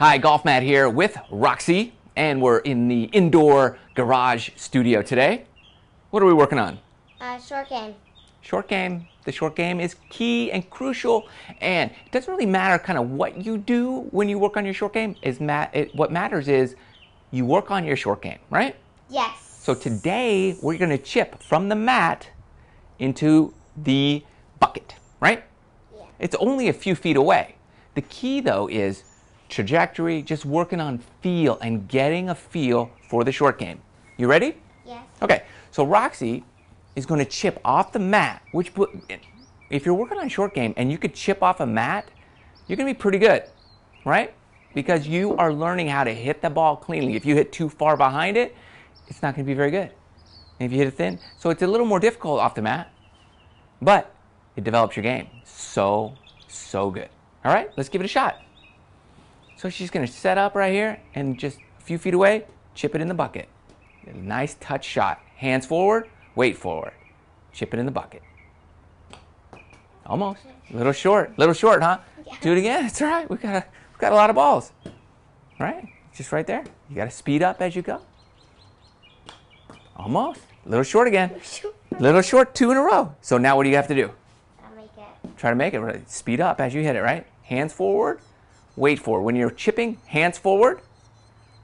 Hi, Golf Matt here with Roxy, and we're in the indoor garage studio today. What are we working on? Uh, short game. Short game. The short game is key and crucial, and it doesn't really matter kind of what you do when you work on your short game. Is ma- it, what matters is you work on your short game, right? Yes. So today we're going to chip from the mat into the bucket, right? Yeah. It's only a few feet away. The key though is trajectory, just working on feel and getting a feel for the short game. You ready? Yes. Okay, so Roxy is going to chip off the mat, which if you're working on short game and you could chip off a mat, you're going to be pretty good, right? Because you are learning how to hit the ball cleanly. If you hit too far behind it, it's not going to be very good. And if you hit it thin, so it's a little more difficult off the mat, but it develops your game so, so good. All right, let's give it a shot. So she's going to set up right here and just a few feet away, chip it in the bucket. Nice touch shot. Hands forward, weight forward. Chip it in the bucket. Almost. A little short. A little short, huh? Yeah. Do it again. It's all right. We've got a, we've got a lot of balls. Right? Just right there. You got to speed up as you go. Almost. A little short again. Little short, two in a row. So now what do you have to do? I'll make it. Try to make it. Speed up as you hit it, right? Hands forward, weight forward. When you're chipping, hands forward,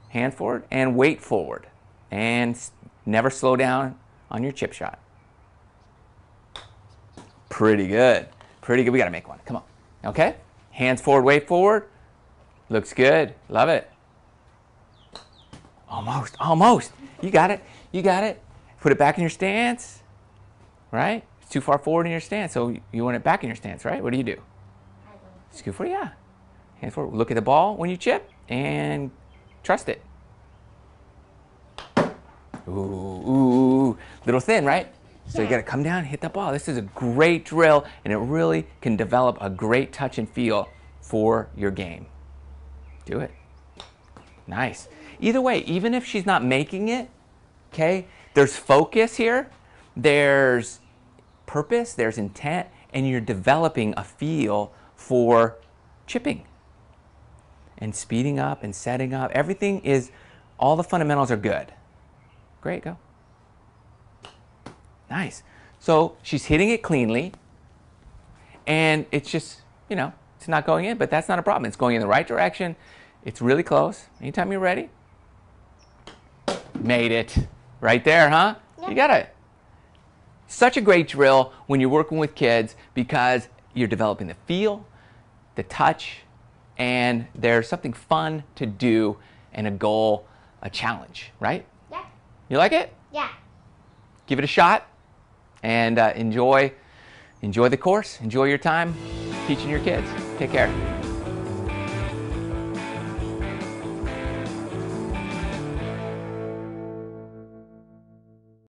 hand forward, and weight forward. And never slow down on your chip shot. Pretty good. Pretty good. We got to make one. Come on. Okay? Hands forward, weight forward. Looks good. Love it. Almost. Almost. You got it. You got it. Put it back in your stance. Right? It's too far forward in your stance, so you want it back in your stance, right? What do you do? Scoot forward, yeah. Hands forward. Look at the ball when you chip and trust it. Ooh, ooh, little thin, right? So you got to come down hit the ball. This is a great drill, and it really can develop a great touch and feel for your game. Do it. Nice. Either way, even if she's not making it, okay, there's focus here, there's purpose, there's intent, and you're developing a feel for chipping and speeding up and setting up. Everything is, all the fundamentals are good. Great, go. Nice. So she's hitting it cleanly, and it's just, you know, it's not going in, but that's not a problem. It's going in the right direction. It's really close. Anytime you're ready. Made it. Right there, huh? Yeah. You got it. Such a great drill when you're working with kids because you're developing the feel, the touch, and there's something fun to do and a goal, a challenge, right? Yeah. You like it? Yeah. Give it a shot and uh, enjoy enjoy the course, enjoy your time teaching your kids. Take care.